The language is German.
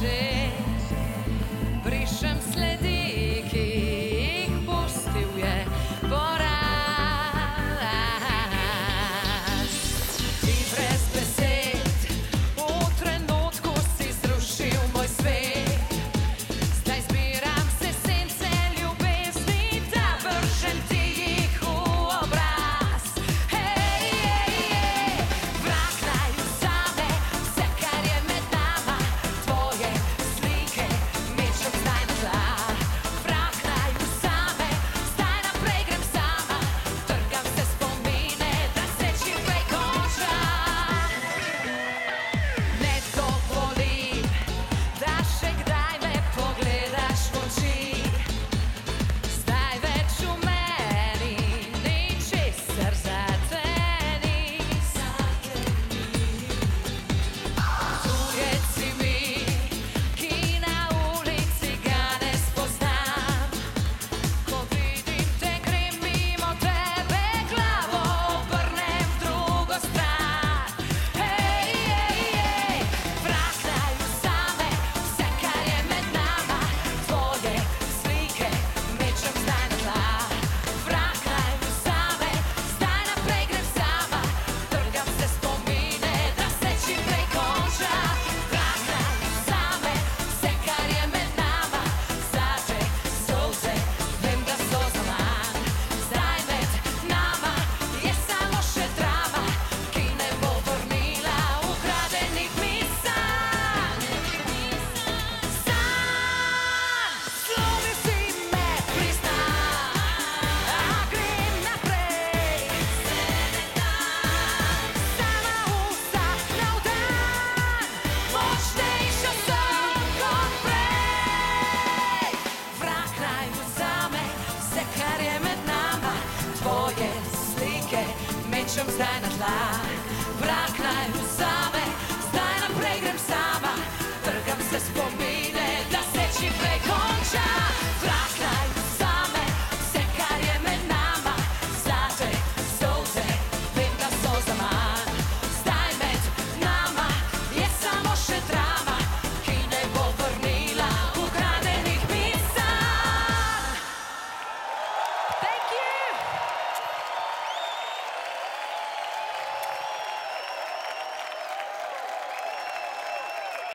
change. Tvoje slike mečem zdaj na